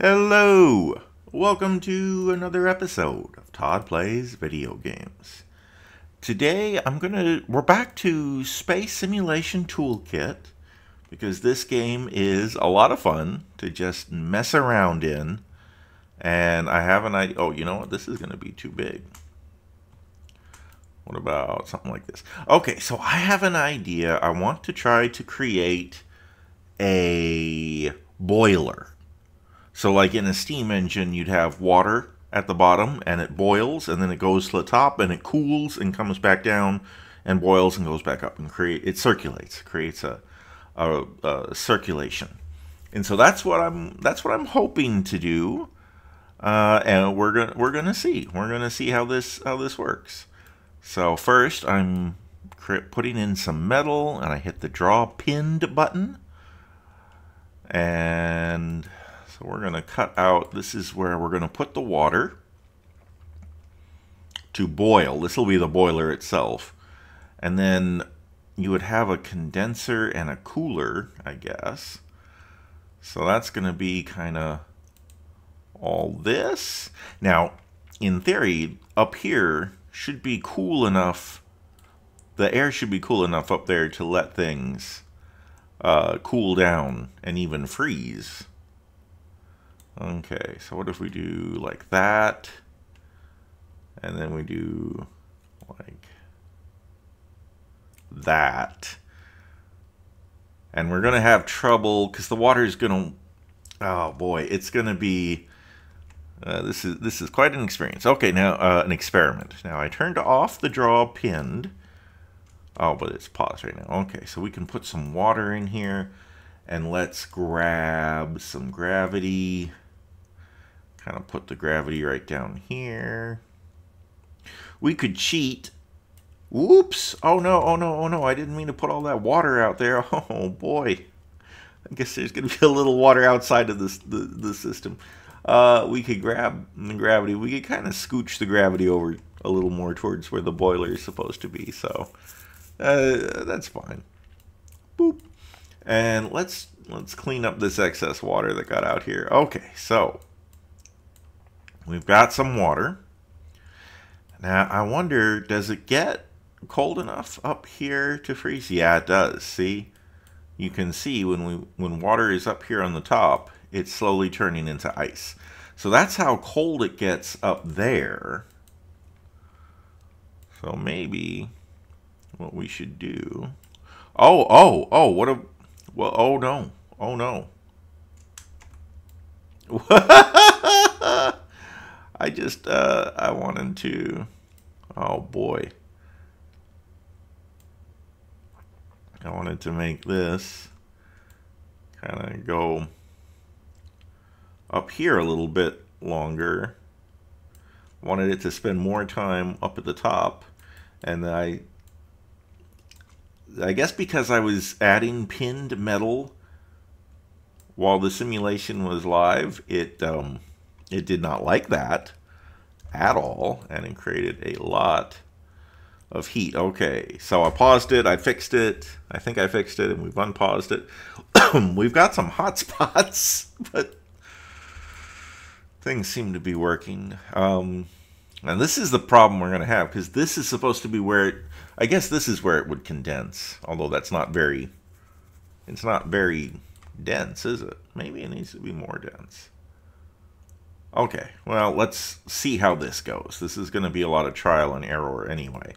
Hello! Welcome to another episode of Todd Plays Video Games. Today I'm gonna we're back to Space Simulation Toolkit because this game is a lot of fun to just mess around in. And I have an idea. Oh, you know what? This is gonna be too big. What about something like this? Okay, so I have an idea. I want to try to create a boiler so like in a steam engine, you'd have water at the bottom and it boils and then it goes to the top and it cools and comes back down and boils and goes back up and create it circulates, creates a, a, a circulation. And so that's what I'm that's what I'm hoping to do. Uh, and we're gonna we're gonna see we're gonna see how this how this works. So first, I'm putting in some metal, and I hit the draw pinned button, and so we're going to cut out, this is where we're going to put the water to boil. This will be the boiler itself. And then you would have a condenser and a cooler, I guess. So that's going to be kind of all this. Now, in theory, up here should be cool enough, the air should be cool enough up there to let things uh, cool down and even freeze. Okay, so what if we do like that? And then we do like that. And we're going to have trouble because the water is going to, oh boy, it's going to be, uh, this is this is quite an experience. Okay, now uh, an experiment. Now I turned off the draw pinned. Oh, but it's paused right now. Okay, so we can put some water in here. And let's grab some gravity kind of put the gravity right down here. We could cheat. Whoops. Oh no, oh no, oh no. I didn't mean to put all that water out there. Oh boy. I guess there's going to be a little water outside of this the, the system. Uh, we could grab the gravity. We could kind of scooch the gravity over a little more towards where the boiler is supposed to be. So uh, that's fine. Boop. And let's let's clean up this excess water that got out here. Okay, so We've got some water. Now, I wonder, does it get cold enough up here to freeze? Yeah, it does. See? You can see when we when water is up here on the top, it's slowly turning into ice. So that's how cold it gets up there. So maybe what we should do... Oh, oh, oh, what a... Well, oh no. Oh no. I just, uh, I wanted to, oh boy. I wanted to make this kind of go up here a little bit longer. Wanted it to spend more time up at the top. And I, I guess because I was adding pinned metal while the simulation was live, it, um, it did not like that at all, and it created a lot of heat. Okay, so I paused it, I fixed it, I think I fixed it, and we've unpaused it. we've got some hot spots, but things seem to be working. Um, and this is the problem we're going to have, because this is supposed to be where it, I guess this is where it would condense, although that's not very, it's not very dense, is it? Maybe it needs to be more dense. Okay, well, let's see how this goes. This is going to be a lot of trial and error anyway.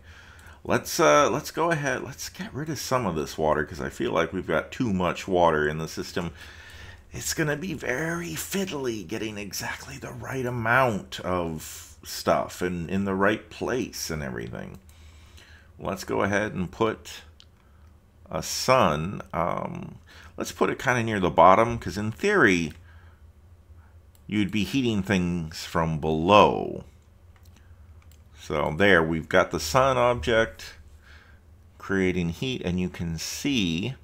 Let's uh, let's go ahead. Let's get rid of some of this water because I feel like we've got too much water in the system. It's going to be very fiddly getting exactly the right amount of stuff and in the right place and everything. Let's go ahead and put a sun. Um, let's put it kind of near the bottom because in theory you'd be heating things from below. So there, we've got the sun object creating heat, and you can see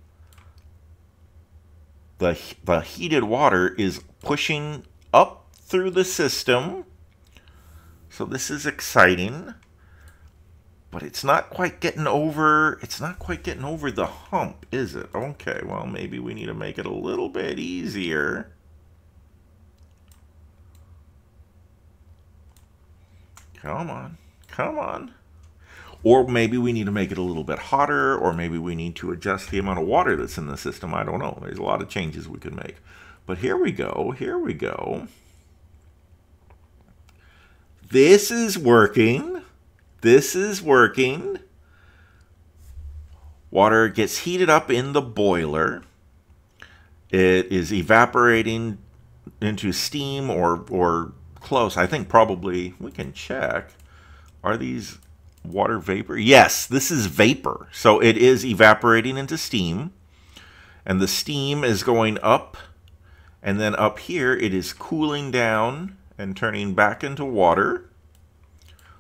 the, the heated water is pushing up through the system. So this is exciting. But it's not quite getting over, it's not quite getting over the hump, is it? Okay, well, maybe we need to make it a little bit easier. Come on. Come on. Or maybe we need to make it a little bit hotter, or maybe we need to adjust the amount of water that's in the system. I don't know. There's a lot of changes we could make. But here we go. Here we go. This is working. This is working. Water gets heated up in the boiler. It is evaporating into steam or, or close. I think probably, we can check. Are these water vapor? Yes, this is vapor. So it is evaporating into steam. And the steam is going up. And then up here, it is cooling down and turning back into water.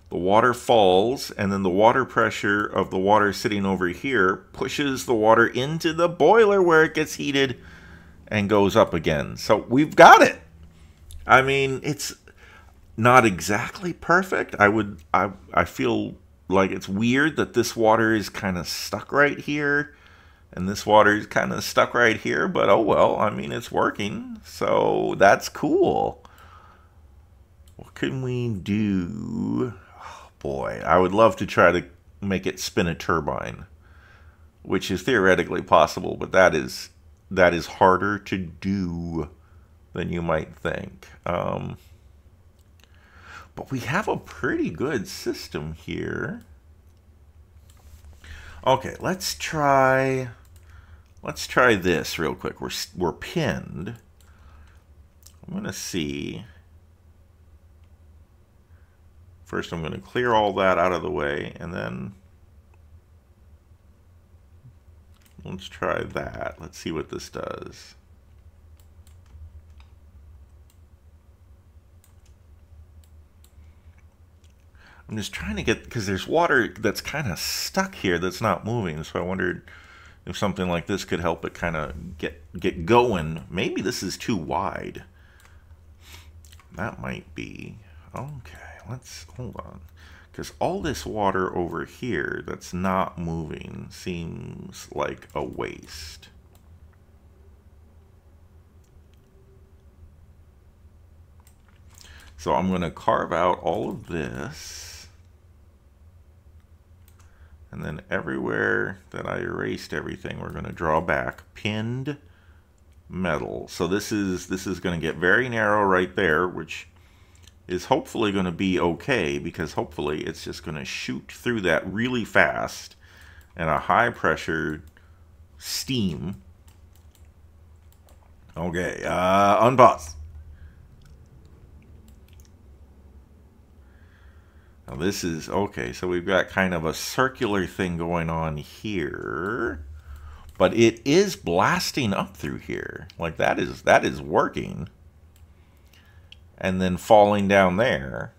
The water falls, and then the water pressure of the water sitting over here pushes the water into the boiler where it gets heated and goes up again. So we've got it. I mean, it's not exactly perfect. I would I I feel like it's weird that this water is kind of stuck right here and this water is kind of stuck right here, but oh well, I mean, it's working. So that's cool. What can we do? Oh, boy, I would love to try to make it spin a turbine, which is theoretically possible, but that is that is harder to do than you might think. Um, but we have a pretty good system here. Okay, let's try let's try this real quick. We're we're pinned. I'm going to see First I'm going to clear all that out of the way and then let's try that. Let's see what this does. I'm just trying to get, because there's water that's kind of stuck here that's not moving. So I wondered if something like this could help it kind of get, get going. Maybe this is too wide. That might be. Okay, let's, hold on. Because all this water over here that's not moving seems like a waste. So I'm going to carve out all of this. And then everywhere that I erased everything, we're going to draw back pinned metal. So this is this is going to get very narrow right there, which is hopefully going to be okay because hopefully it's just going to shoot through that really fast and a high pressure steam. Okay, uh, unpause. Now this is, okay, so we've got kind of a circular thing going on here. But it is blasting up through here. Like that is, that is working. And then falling down there.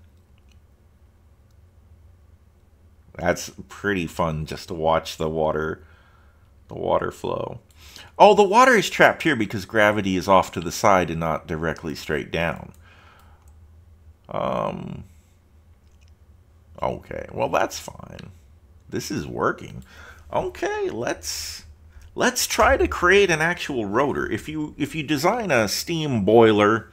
That's pretty fun just to watch the water, the water flow. Oh, the water is trapped here because gravity is off to the side and not directly straight down. Um, Okay, well that's fine. This is working. Okay, let's let's try to create an actual rotor. If you if you design a steam boiler,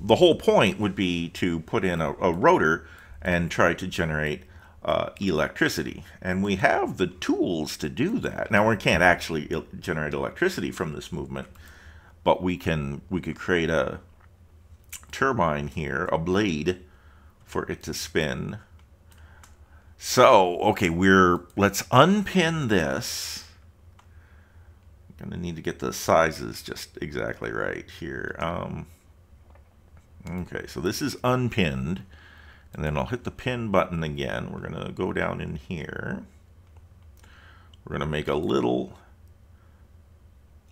the whole point would be to put in a, a rotor and try to generate uh, electricity. And we have the tools to do that. Now we can't actually generate electricity from this movement, but we can we could create a turbine here, a blade for it to spin. So, okay, we're, let's unpin this. I'm gonna need to get the sizes just exactly right here. Um, okay, so this is unpinned. And then I'll hit the pin button again. We're gonna go down in here. We're gonna make a little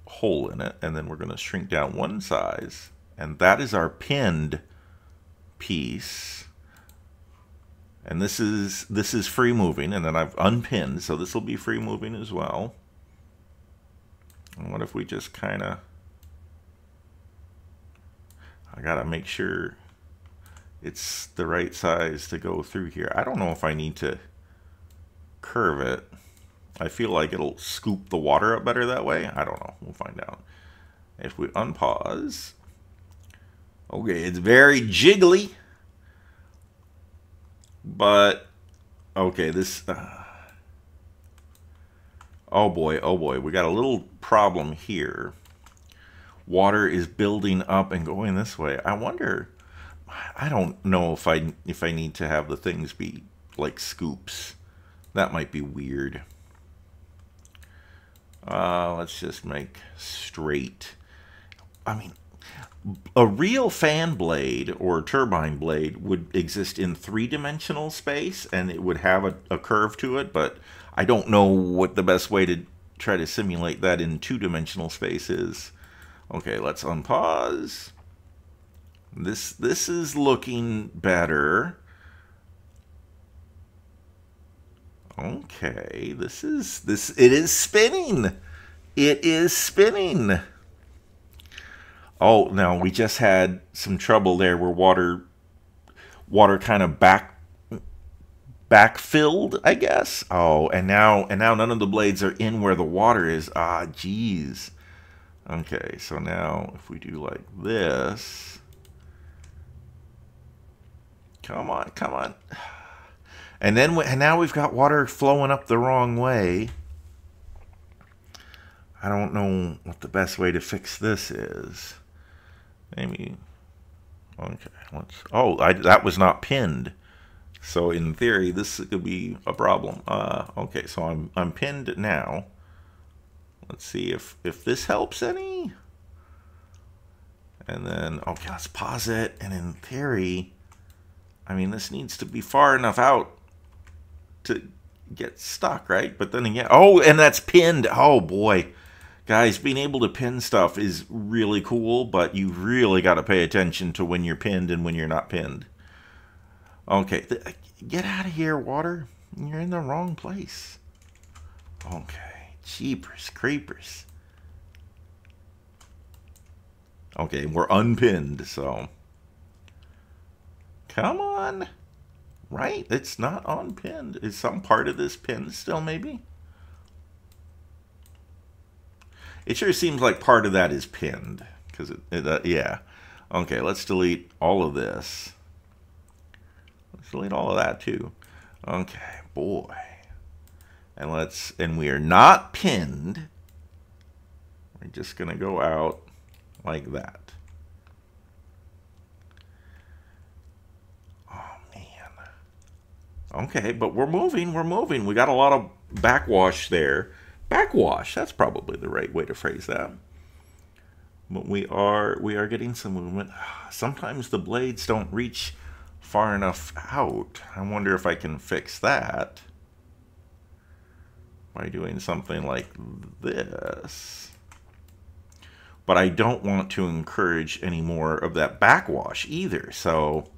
hole in it, and then we're gonna shrink down one size. And that is our pinned piece. And this is this is free moving, and then I've unpinned, so this will be free moving as well. And what if we just kind of... I gotta make sure it's the right size to go through here. I don't know if I need to curve it. I feel like it'll scoop the water up better that way. I don't know. We'll find out. If we unpause. Okay, it's very jiggly. But, okay, this... Uh, oh boy, oh boy, we got a little problem here. Water is building up and going this way. I wonder... I don't know if I if I need to have the things be like scoops. That might be weird. Uh, let's just make straight. I mean, a real fan blade or turbine blade would exist in three-dimensional space and it would have a, a, curve to it, but I don't know what the best way to try to simulate that in two-dimensional space is. Okay, let's unpause. This this is looking better. Okay, this is this it is spinning. It is spinning. Oh, now we just had some trouble there where water water kind of back backfilled, I guess. Oh, and now and now none of the blades are in where the water is. Ah, geez. Okay, so now if we do like this, come on, come on. And then we, and now we've got water flowing up the wrong way. I don't know what the best way to fix this is. Maybe. Okay, let's. Oh, I, that was not pinned. So in theory, this could be a problem. Uh, okay, so I'm I'm pinned now. Let's see if if this helps any. And then okay, let's pause it. And in theory, I mean this needs to be far enough out to get stuck, right? But then again, oh, and that's pinned. Oh boy. Guys, being able to pin stuff is really cool, but you really got to pay attention to when you're pinned and when you're not pinned. Okay, get out of here, water. You're in the wrong place. Okay, jeepers, creepers. Okay, we're unpinned, so... Come on. Right? It's not unpinned. Is some part of this pinned still, maybe? It sure seems like part of that is pinned. Because, it, it uh, yeah. Okay, let's delete all of this. Let's delete all of that, too. Okay, boy. And let's, and we are not pinned. We're just going to go out like that. Oh, man. Okay, but we're moving, we're moving. We got a lot of backwash there. Backwash, that's probably the right way to phrase that. But we are we are getting some movement. Sometimes the blades don't reach far enough out. I wonder if I can fix that by doing something like this. But I don't want to encourage any more of that backwash either. So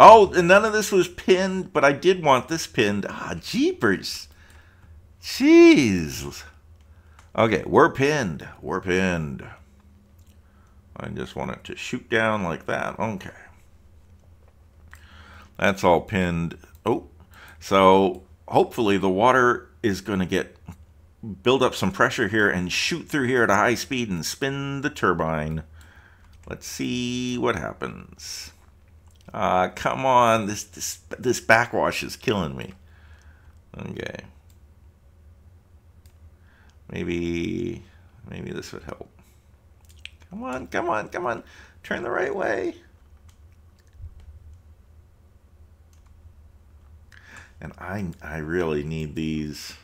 Oh, and none of this was pinned, but I did want this pinned. Ah, jeepers. Jeez. Okay, we're pinned. We're pinned. I just want it to shoot down like that. Okay. That's all pinned. Oh, so hopefully the water is going to get build up some pressure here and shoot through here at a high speed and spin the turbine. Let's see what happens. Uh, come on, this this this backwash is killing me. Okay. Maybe maybe this would help. Come on, come on, come on. Turn the right way. And I I really need these.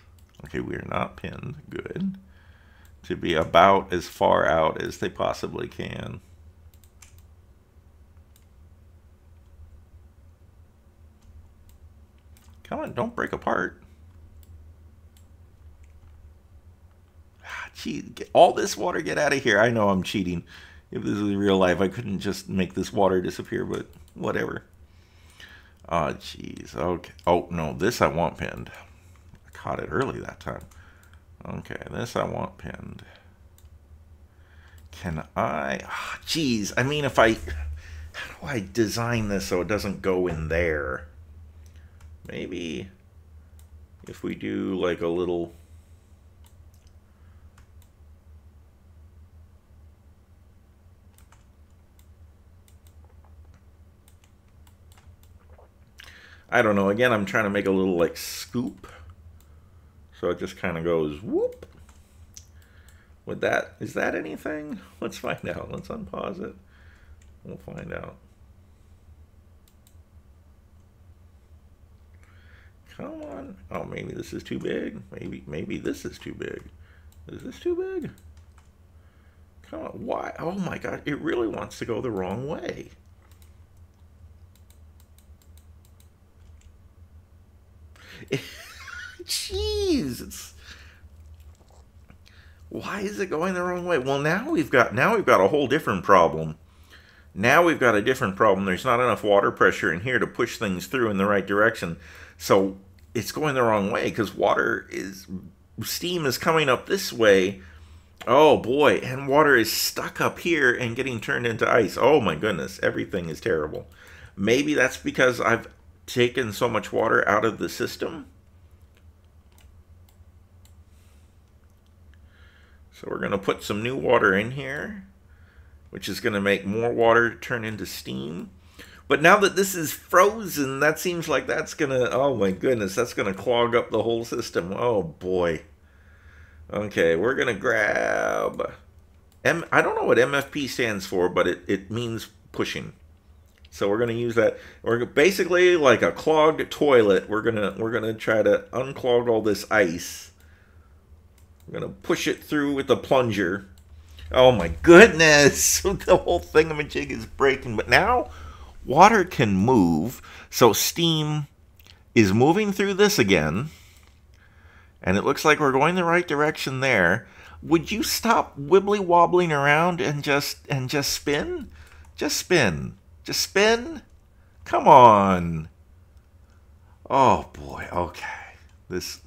Okay, we are not pinned. Good. To be about as far out as they possibly can. Come on, don't break apart. Ah, all this water, get out of here. I know I'm cheating. If this was real life, I couldn't just make this water disappear, but whatever. Oh, jeez. Okay. Oh, no, this I want pinned. I caught it early that time. Okay, this I want pinned. Can I? Ah, oh, geez. I mean, if I... How do I design this so it doesn't go in there? maybe if we do like a little I don't know. Again, I'm trying to make a little like scoop. So it just kind of goes whoop. Would that, is that anything? Let's find out. Let's unpause it. We'll find out. Come on. Oh, maybe this is too big. Maybe, maybe this is too big. Is this too big? Come on. Why? Oh my God. It really wants to go the wrong way. Jeez. It's, why is it going the wrong way? Well, now we've got, now we've got a whole different problem. Now we've got a different problem. There's not enough water pressure in here to push things through in the right direction. So it's going the wrong way because water is steam is coming up this way. Oh boy, and water is stuck up here and getting turned into ice. Oh my goodness, everything is terrible. Maybe that's because I've taken so much water out of the system. So we're going to put some new water in here, which is going to make more water turn into steam. But now that this is frozen, that seems like that's going to, oh my goodness, that's going to clog up the whole system. Oh boy. Okay, we're going to grab, M I don't know what MFP stands for, but it, it means pushing. So we're going to use that. We're basically like a clogged toilet. We're going to we're going to try to unclog all this ice. We're going to push it through with the plunger. Oh my goodness. the whole thingamajig is breaking. But now water can move, so steam is moving through this again, and it looks like we're going the right direction there. Would you stop wibbly wobbling around and just and just spin? Just spin. Just spin? Come on. Oh boy, okay. This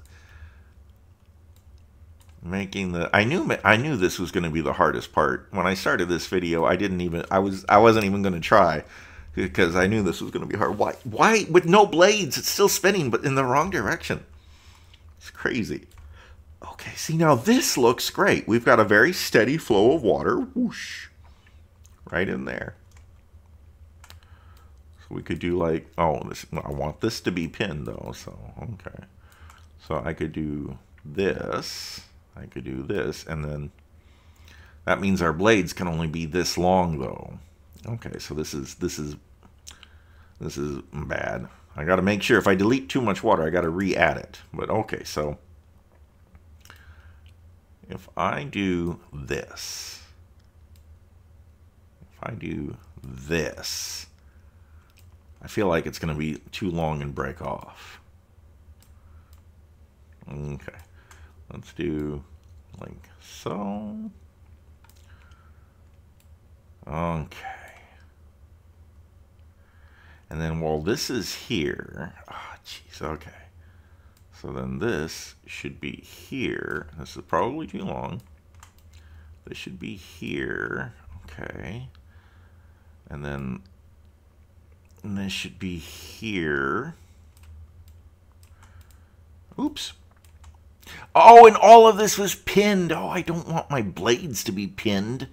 making the I knew I knew this was going to be the hardest part. When I started this video, I didn't even I was I wasn't even going to try because I knew this was going to be hard. Why? Why with no blades? It's still spinning, but in the wrong direction. It's crazy. Okay, see now this looks great. We've got a very steady flow of water, whoosh, right in there. So we could do like, oh, this, I want this to be pinned though, so okay. So I could do this, I could do this, and then that means our blades can only be this long though. Okay, so this is this is this is bad. I got to make sure if I delete too much water, I got to re-add it. But okay, so if I do this, if I do this, I feel like it's going to be too long and break off. Okay, let's do like so. Okay. And then while this is here, ah, oh, jeez, okay. So then this should be here. This is probably too long. This should be here, okay. And then and this should be here. Oops. Oh, and all of this was pinned. Oh, I don't want my blades to be pinned.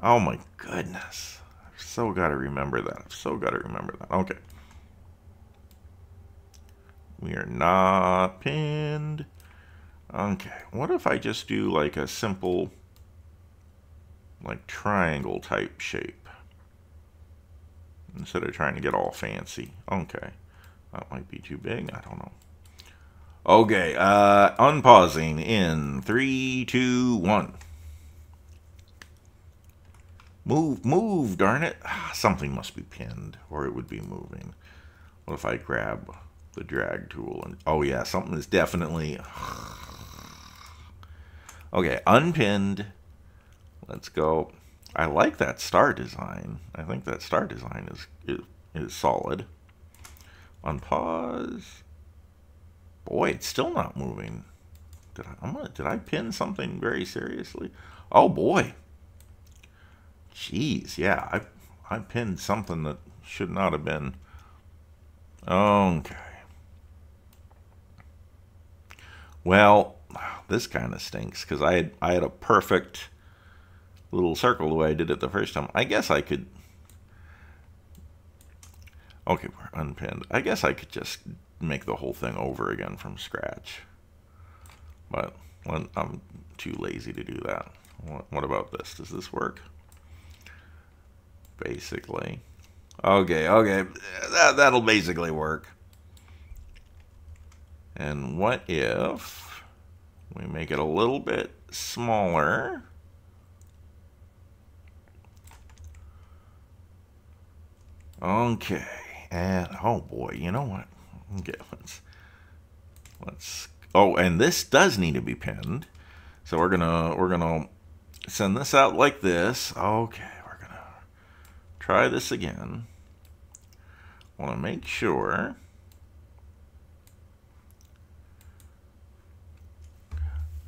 Oh my goodness I've so got to remember that. I've so got to remember that. Okay. We are not pinned. Okay. What if I just do like a simple, like triangle type shape? Instead of trying to get all fancy. Okay. That might be too big. I don't know. Okay. Uh, unpausing in three, two, one. Move, move, darn it. Ah, something must be pinned, or it would be moving. What if I grab the drag tool? and Oh, yeah, something is definitely... Okay, unpinned. Let's go. I like that star design. I think that star design is, is, is solid. Unpause. Boy, it's still not moving. Did I, gonna, did I pin something very seriously? Oh, boy. Jeez, yeah, I I pinned something that should not have been. Okay. Well, this kind of stinks because I had I had a perfect little circle the way I did it the first time. I guess I could. Okay, we're unpinned. I guess I could just make the whole thing over again from scratch. But I'm too lazy to do that. What about this? Does this work? Basically. Okay, okay. That, that'll basically work. And what if we make it a little bit smaller? Okay. And, oh boy, you know what? Okay, let's, let's, oh, and this does need to be pinned. So we're gonna, we're gonna send this out like this. Okay, we're gonna try this again. Want to make sure.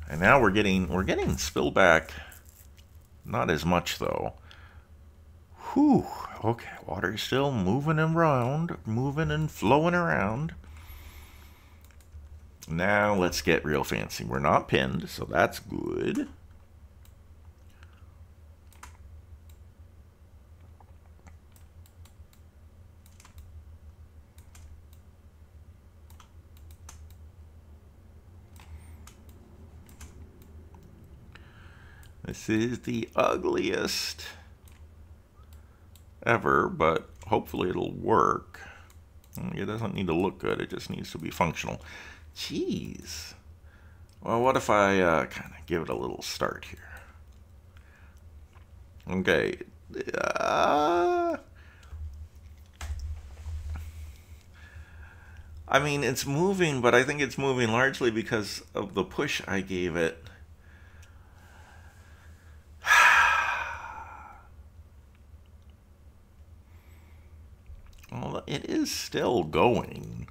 And now we're getting we're getting spillback. Not as much though. Whew. Okay, water's still moving around, moving and flowing around. Now let's get real fancy. We're not pinned, so that's good. This is the ugliest ever, but hopefully it'll work. It doesn't need to look good, it just needs to be functional. Jeez. Well, what if I uh, kind of give it a little start here? Okay. Uh, I mean, it's moving, but I think it's moving largely because of the push I gave it. Well, it is still going.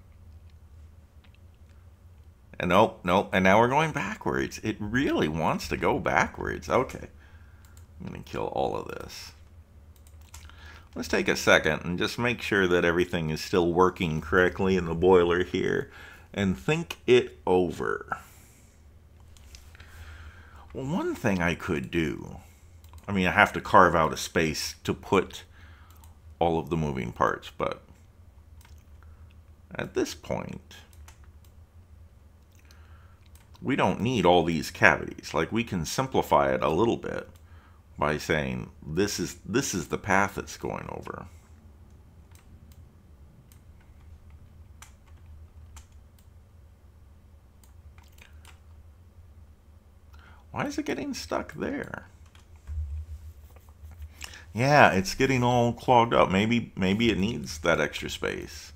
And oh, nope, nope. And now we're going backwards. It really wants to go backwards. Okay. I'm going to kill all of this. Let's take a second and just make sure that everything is still working correctly in the boiler here and think it over. Well, one thing I could do, I mean, I have to carve out a space to put all of the moving parts, but at this point, we don't need all these cavities. Like we can simplify it a little bit by saying this is this is the path it's going over. Why is it getting stuck there? Yeah, it's getting all clogged up. Maybe maybe it needs that extra space.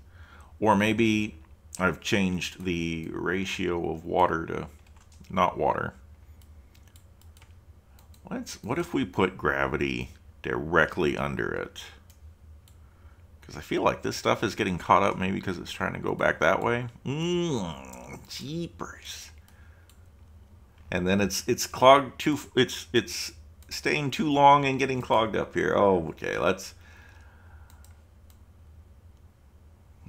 Or maybe I've changed the ratio of water to not water. Let's, what if we put gravity directly under it? Because I feel like this stuff is getting caught up maybe because it's trying to go back that way. Mmm, jeepers. And then it's it's clogged too, it's, it's staying too long and getting clogged up here. Oh, okay, let's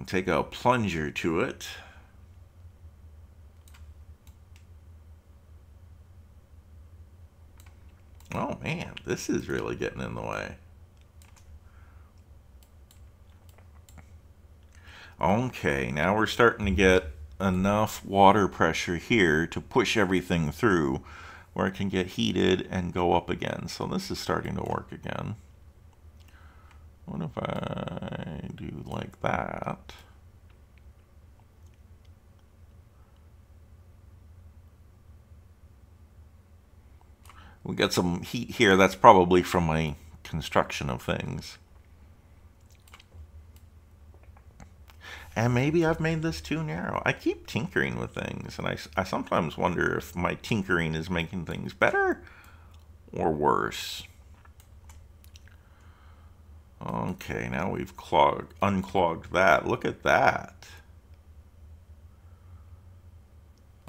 take a plunger to it. Oh man, this is really getting in the way. Okay, now we're starting to get enough water pressure here to push everything through where it can get heated and go up again. So this is starting to work again. What if I do like that? We got some heat here. That's probably from my construction of things. And maybe I've made this too narrow. I keep tinkering with things, and I, I sometimes wonder if my tinkering is making things better or worse. Okay, now we've clogged, unclogged that. Look at that.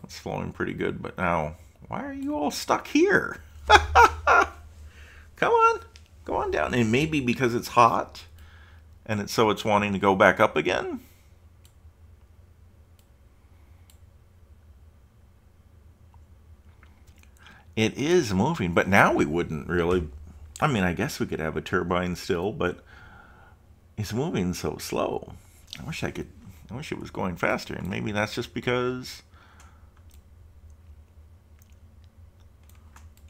That's flowing pretty good, but now, why are you all stuck here? Come on, go on down. And maybe because it's hot, and it's, so it's wanting to go back up again. It is moving, but now we wouldn't really I mean, I guess we could have a turbine still, but it's moving so slow. I wish I could, I wish it was going faster. And maybe that's just because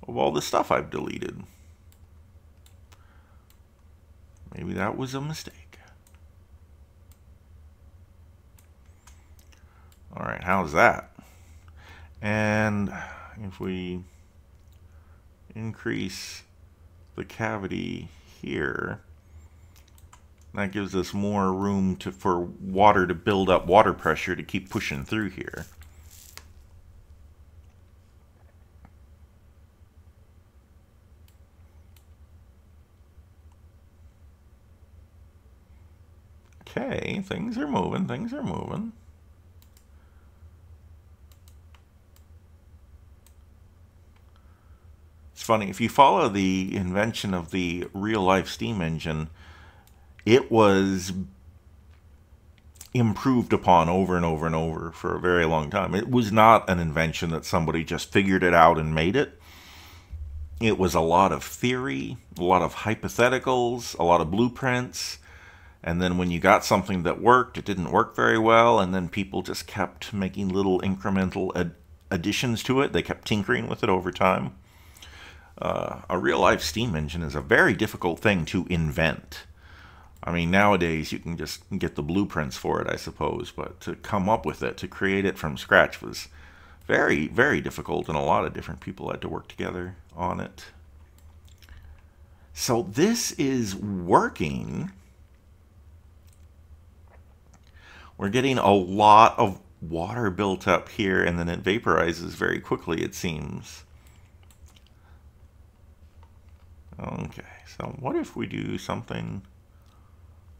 of all the stuff I've deleted. Maybe that was a mistake. All right, how's that? And if we increase the cavity here, that gives us more room to, for water to build up water pressure to keep pushing through here. Okay, things are moving, things are moving. It's funny, if you follow the invention of the real-life steam engine, it was improved upon over and over and over for a very long time. It was not an invention that somebody just figured it out and made it. It was a lot of theory, a lot of hypotheticals, a lot of blueprints, and then when you got something that worked, it didn't work very well, and then people just kept making little incremental ad additions to it. They kept tinkering with it over time. Uh, a real life steam engine is a very difficult thing to invent. I mean, nowadays you can just get the blueprints for it, I suppose, but to come up with it, to create it from scratch was very, very difficult, and a lot of different people had to work together on it. So this is working We're getting a lot of water built up here and then it vaporizes very quickly, it seems. Okay, so what if we do something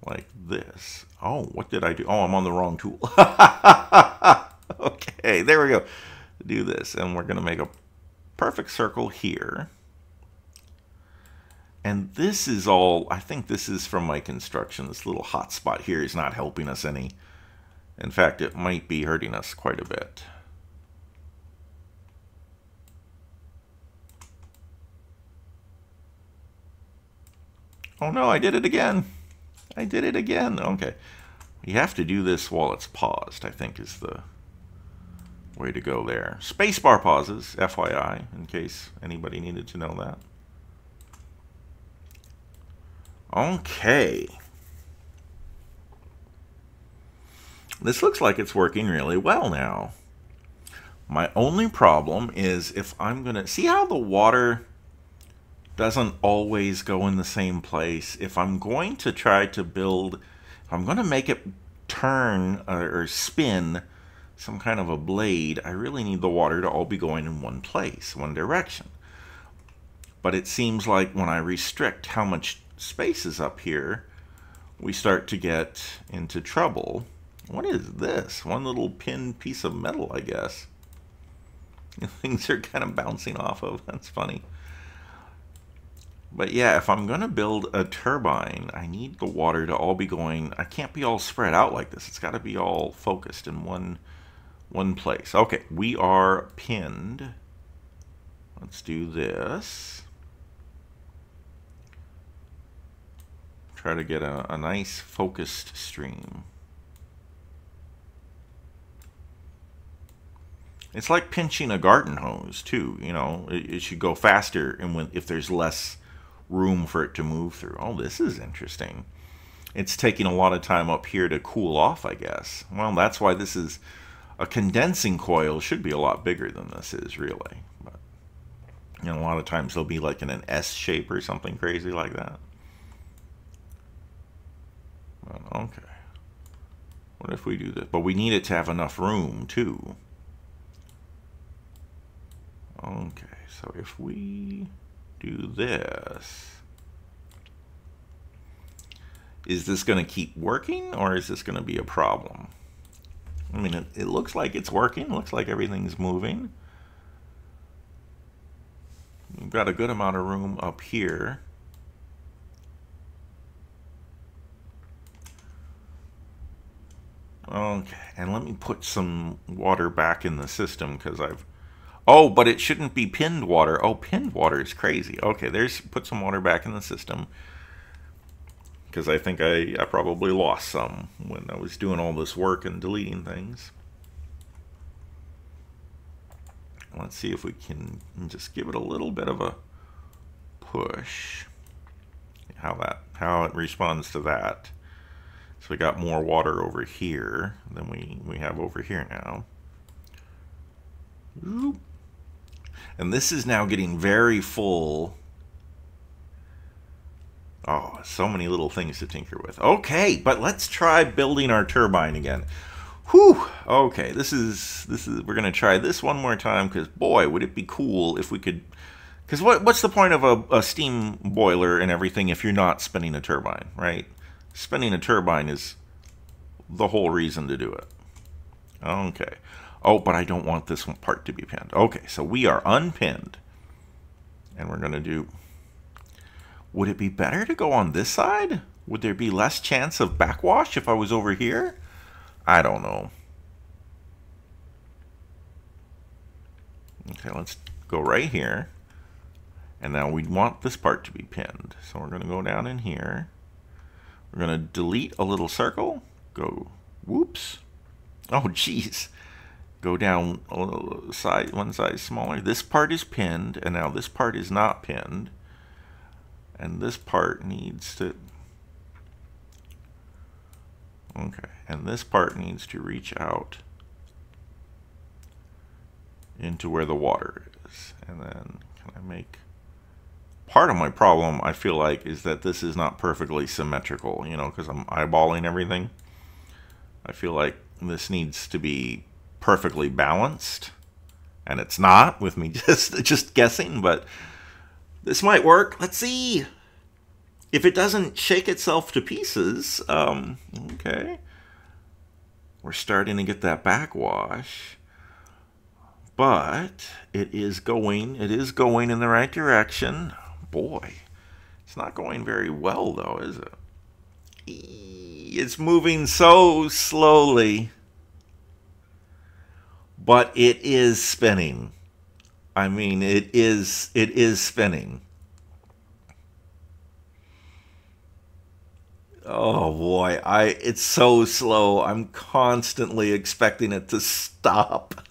like this? Oh, what did I do? Oh, I'm on the wrong tool. okay, there we go. Do this, and we're going to make a perfect circle here. And this is all, I think this is from my construction. This little hot spot here is not helping us any. In fact, it might be hurting us quite a bit. Oh no, I did it again. I did it again. Okay. You have to do this while it's paused, I think is the way to go there. Spacebar pauses, FYI, in case anybody needed to know that. Okay. This looks like it's working really well now. My only problem is if I'm going to... See how the water doesn't always go in the same place? If I'm going to try to build... If I'm going to make it turn or, or spin some kind of a blade, I really need the water to all be going in one place, one direction. But it seems like when I restrict how much space is up here, we start to get into trouble what is this? One little pin piece of metal, I guess. Things are kind of bouncing off of. That's funny. But yeah, if I'm going to build a turbine, I need the water to all be going... I can't be all spread out like this. It's got to be all focused in one, one place. Okay, we are pinned. Let's do this. Try to get a, a nice focused stream. It's like pinching a garden hose too. You know, it, it should go faster, and when if there's less room for it to move through. Oh, this is interesting. It's taking a lot of time up here to cool off, I guess. Well, that's why this is a condensing coil should be a lot bigger than this is really. But you know, a lot of times they'll be like in an S shape or something crazy like that. But, okay. What if we do this? But we need it to have enough room too. Okay, so if we do this, is this going to keep working or is this going to be a problem? I mean, it, it looks like it's working. Looks like everything's moving. We've got a good amount of room up here. Okay, and let me put some water back in the system because I've Oh, but it shouldn't be pinned water. Oh, pinned water is crazy. Okay, there's put some water back in the system. because I think I, I probably lost some when I was doing all this work and deleting things. Let's see if we can just give it a little bit of a push. How that how it responds to that. So we got more water over here than we, we have over here now. And this is now getting very full. Oh, so many little things to tinker with. Okay, but let's try building our turbine again. Whew. Okay, this is this is we're gonna try this one more time because boy, would it be cool if we could. Because what what's the point of a, a steam boiler and everything if you're not spinning a turbine, right? Spinning a turbine is the whole reason to do it. Okay. Oh, but I don't want this part to be pinned. Okay, so we are unpinned. And we're going to do... Would it be better to go on this side? Would there be less chance of backwash if I was over here? I don't know. Okay, let's go right here. And now we want this part to be pinned. So we're going to go down in here. We're going to delete a little circle. Go, whoops. Oh, jeez. Go down little side, one size smaller. This part is pinned, and now this part is not pinned. And this part needs to Okay, and this part needs to reach out into where the water is. And then can I make... Part of my problem, I feel like, is that this is not perfectly symmetrical, you know, because I'm eyeballing everything. I feel like this needs to be perfectly balanced. And it's not, with me just, just guessing, but this might work. Let's see if it doesn't shake itself to pieces, um, okay, we're starting to get that backwash. But it is going, it is going in the right direction. Boy, it's not going very well though, is it? It's moving so slowly. But it is spinning. I mean, it is, it is spinning. Oh boy, I it's so slow. I'm constantly expecting it to stop.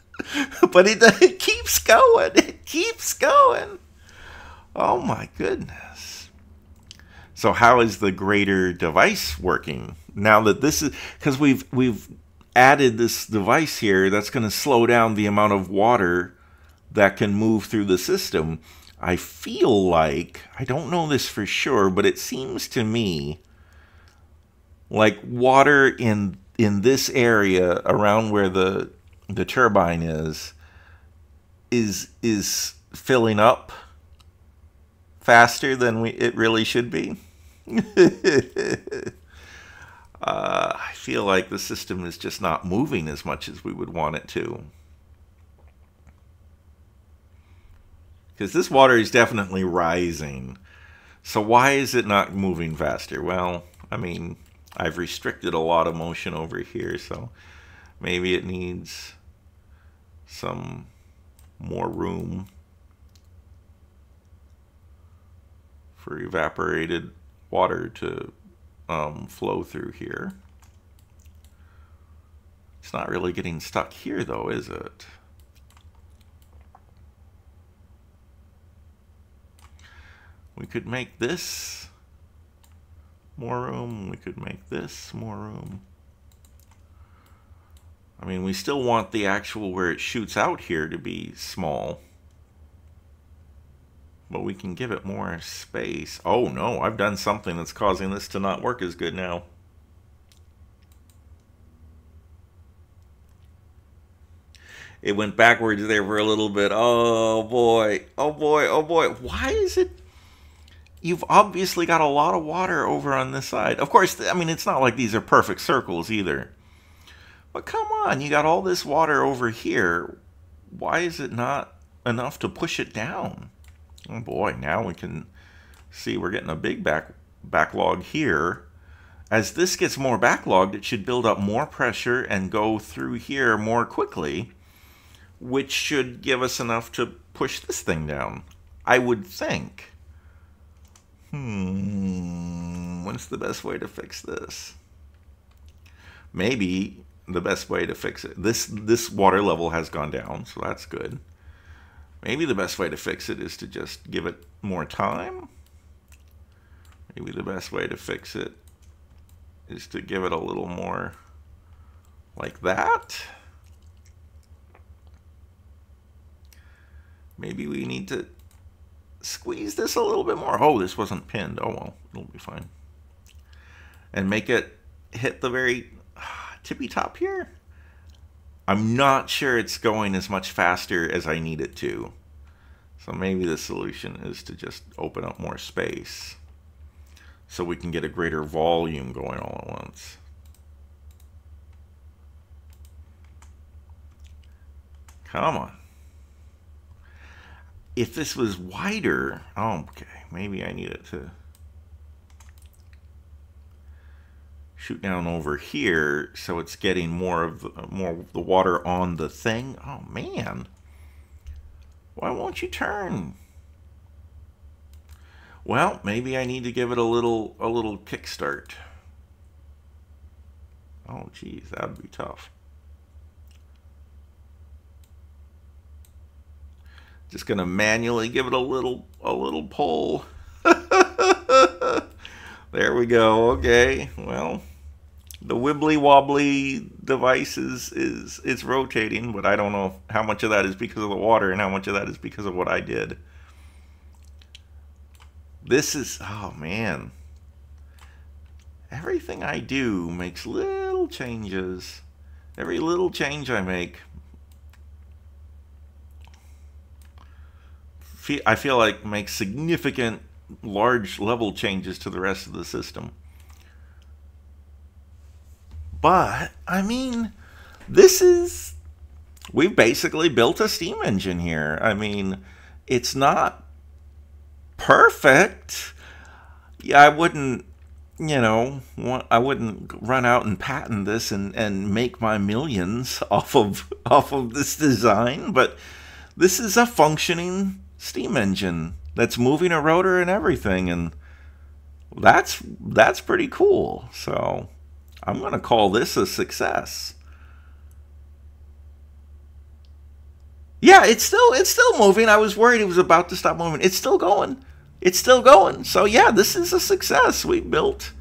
but it, it keeps going. It keeps going. Oh my goodness. So how is the greater device working? Now that this is cuz we've we've added this device here that's going to slow down the amount of water that can move through the system. I feel like, I don't know this for sure, but it seems to me like water in in this area around where the the turbine is is is filling up faster than we it really should be. uh, I feel like the system is just not moving as much as we would want it to. because this water is definitely rising. So why is it not moving faster? Well, I mean, I've restricted a lot of motion over here, so maybe it needs some more room for evaporated water to um, flow through here. It's not really getting stuck here though, is it? We could make this more room. We could make this more room. I mean, we still want the actual where it shoots out here to be small. But we can give it more space. Oh no, I've done something that's causing this to not work as good now. It went backwards there for a little bit. Oh boy, oh boy, oh boy. Why is it you've obviously got a lot of water over on this side. Of course, I mean, it's not like these are perfect circles either. But come on, you got all this water over here. Why is it not enough to push it down? Oh boy, now we can see we're getting a big back backlog here. As this gets more backlogged, it should build up more pressure and go through here more quickly, which should give us enough to push this thing down, I would think. Hmm. What's the best way to fix this? Maybe the best way to fix it. This this water level has gone down, so that's good. Maybe the best way to fix it is to just give it more time. Maybe the best way to fix it is to give it a little more like that. Maybe we need to squeeze this a little bit more. Oh, this wasn't pinned. Oh, well, it'll be fine. And make it hit the very ah, tippy top here. I'm not sure it's going as much faster as I need it to. So maybe the solution is to just open up more space so we can get a greater volume going all at once. Come on. If this was wider, oh, okay, maybe I need it to shoot down over here so it's getting more of the, more of the water on the thing. Oh man. Why won't you turn? Well, maybe I need to give it a little a little kickstart. Oh geez, that would be tough. Just gonna manually give it a little a little pull. there we go. Okay. Well, the wibbly wobbly device is is it's rotating, but I don't know how much of that is because of the water and how much of that is because of what I did. This is oh man. Everything I do makes little changes. Every little change I make I feel like makes significant large level changes to the rest of the system. But, I mean, this is. We've basically built a steam engine here. I mean, it's not perfect. Yeah, I wouldn't, you know, I wouldn't run out and patent this and, and make my millions off of off of this design, but this is a functioning steam engine that's moving a rotor and everything and that's that's pretty cool. So I'm going to call this a success. Yeah, it's still it's still moving. I was worried it was about to stop moving. It's still going. It's still going. So yeah, this is a success. We built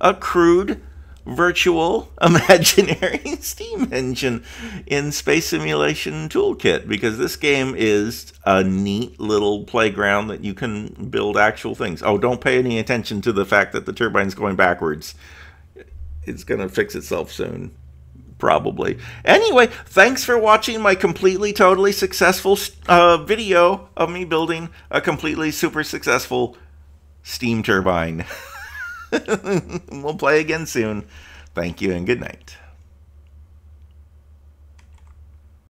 a crude virtual imaginary steam engine in Space Simulation Toolkit because this game is a neat little playground that you can build actual things. Oh, don't pay any attention to the fact that the turbine's going backwards it's going to fix itself soon. Probably. Anyway, thanks for watching my completely, totally successful uh, video of me building a completely super successful steam turbine. we'll play again soon. Thank you and good night.